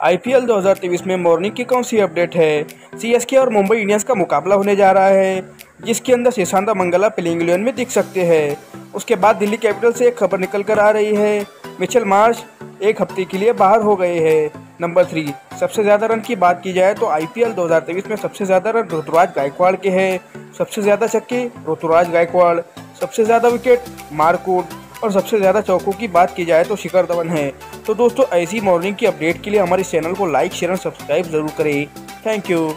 IPL 2023 में morning की कौन सी अपडेट है? सीएसके और मुंबई इंडियंस का मुकाबला होने जा रहा है, जिसके अंदर शेषांता मंगला प्लेइंग इलेवन में दिख सकते हैं। उसके बाद दिल्ली कैपिटल से एक खबर निकल कर आ रही है, मिचेल मार्च एक हफ़्ते के लिए बाहर हो गए हैं। नंबर थ्री, सबसे ज़्यादा रन की बात की जाए तो आईपीएल 2023 में सबसे ज़्यादा रन ऋतुराज गायकवाड़ के हैं। सबसे ज़्यादा छक्के ऋतुराज गायकवाड़, सबसे ज़्यादा विकेट मारकूट और सबसे ज़्यादा चौकों की बात की जाए तो शिखर धवन है। तो दोस्तों, ऐसी मॉर्निंग की अपडेट के लिए हमारे चैनल को लाइक शेयर और सब्सक्राइब ज़रूर करें। Thank you